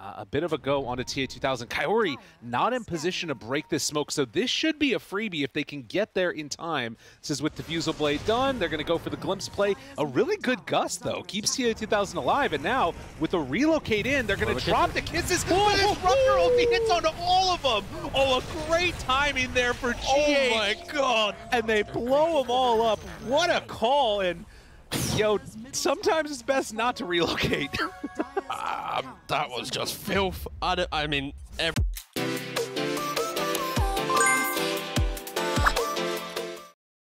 Uh, a bit of a go onto TA2000. Kaori not in position to break this smoke, so this should be a freebie if they can get there in time. This is with Diffusal Blade done. They're going to go for the Glimpse play. A really good gust, though. Keeps TA2000 alive, and now with a relocate in, they're going to drop the kisses. Oh, this Rupture ulti hits onto all of them. Oh, a great timing there for GH. Oh my god! And they blow them all up. What a call, and yo, sometimes it's best not to relocate. That was just filth. I, I mean, every